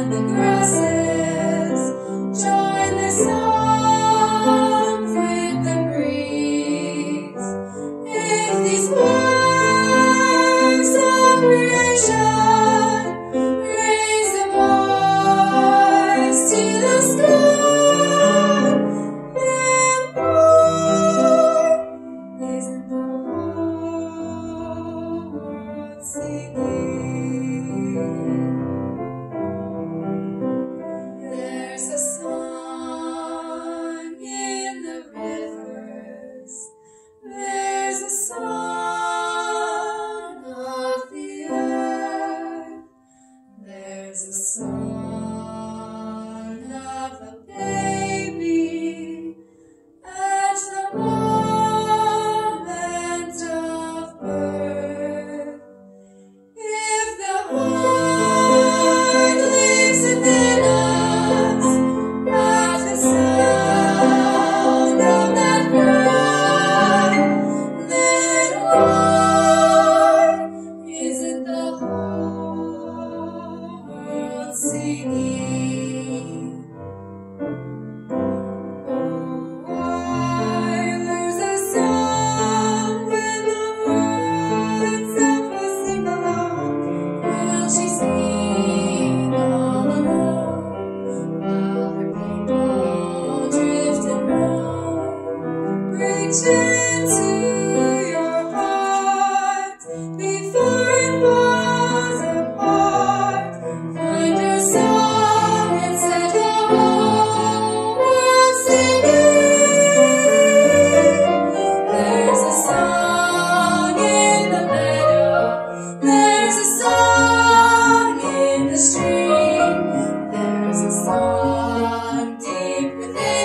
and the grasses. She sing Yeah.